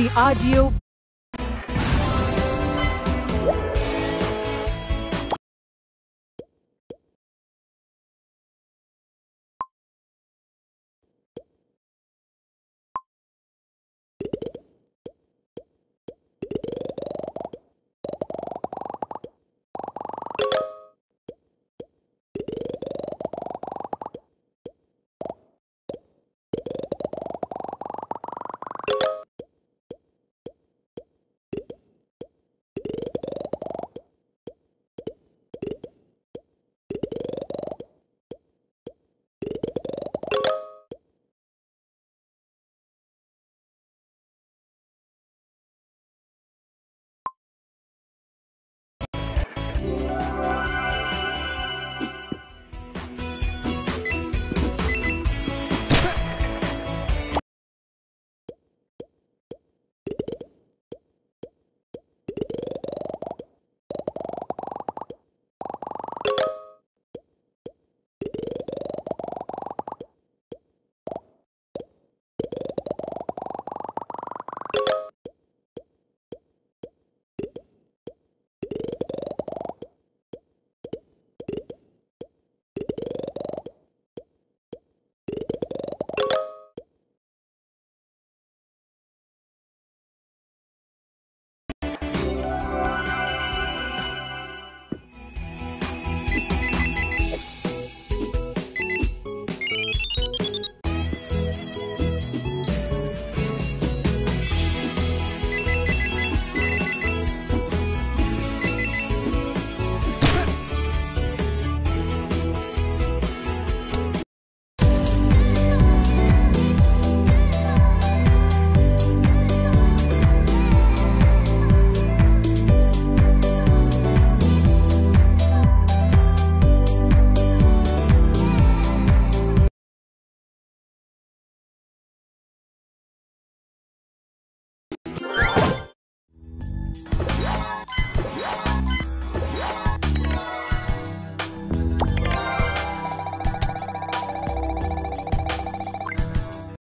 the audio.